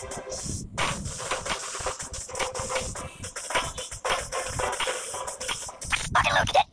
Fucking look at it.